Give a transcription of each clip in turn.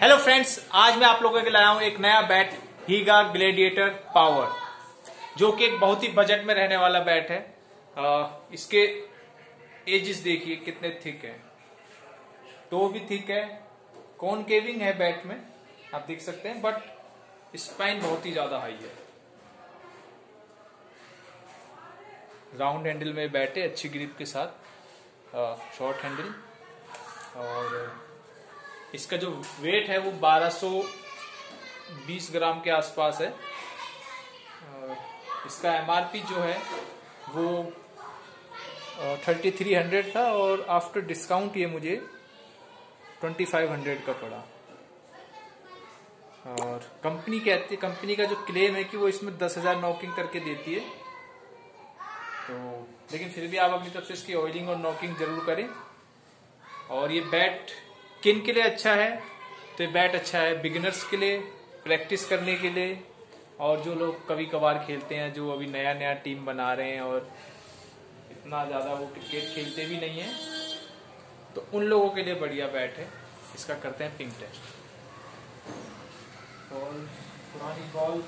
Hello friends आज मैं आप लोगों के लाया हूँ एक नया बैट हीगा ग्लेडिएटर पावर जो कि एक बहुत ही बजट में रहने वाला बैट है। आ, इसके एजिस देखिए कितने थिक है। टो भी थिक है। कौन केविंग है बैट में आप देख सकते हैं बट स्पाइन बहुत ही ज़्यादा हाई है। राउंड हैंडल में बैठे अच्छी ग्रिप के साथ। शॉर्ट हैंडल और इसका जो वेट है वो 1220 ग्राम के आसपास है। इसका एमआरपी जो है वो थर्टी थ्री हंड्रेड था और आफ्टर डिस्काउंट ये मुझे ट्वेंटी फाइव हंड्रेड का पड़ा। और कंपनी कहती है कंपनी का जो क्लेम है कि वो इसमें दस हज़ार नॉकिंग करके देती है। तो लेकिन फिर भी आप अपनी तरफ़ से इसकी ऑयलिंग और नॉकिंग ज़रूर करें। और ये बैट किन के लिए अच्छा है? तो बैट अच्छा है बिगिनर्स के लिए, प्रैक्टिस करने के लिए, और जो लोग कभी कभार खेलते हैं, जो अभी नया नया टीम बना रहे हैं और इतना ज़्यादा वो क्रिकेट खेलते भी नहीं है तो उन लोगों के लिए बढ़िया बैट है। इसका करते हैं पिंक टेस्ट। बॉल, पुरानी बॉल।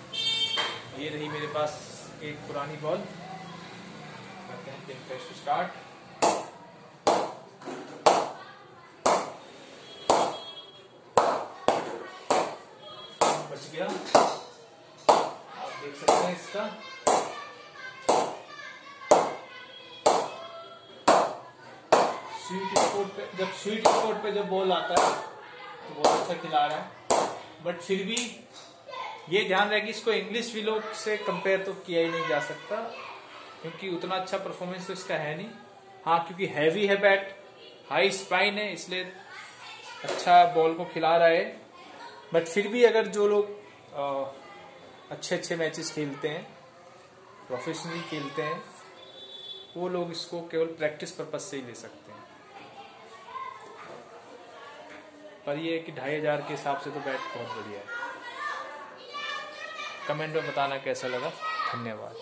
ये रही मेरे पास एक पुरानी बॉल। करते हैं पिंक टेस्ट स्टार्ट। गया आप देख सकते हैं इसका। स्वीट स्पॉट पे, जब स्वीट स्पॉट पे जब बॉल आता है तो बहुत अच्छा खिला रहा है। बट फिर भी ये ध्यान रहे कि इसको इंग्लिश विलोक से कंपेयर तो किया ही नहीं जा सकता, क्योंकि उतना अच्छा परफॉर्मेंस तो इसका है नहीं। हाँ क्योंकि हैवी है बैट हाई स्पाइन है, इसलिए अच्छा बॉल को खिला रहा है। बट फिर भी अगर जो लोग अच्छे अच्छे मैचेस खेलते हैं प्रोफेशनली खेलते हैं। वो लोग इसको केवल प्रैक्टिस पर्पज से ही ले सकते हैं। पर ये कि ढाई हज़ार के हिसाब से तो बैट बहुत बढ़िया है। कमेंट में बताना कैसा लगा? धन्यवाद।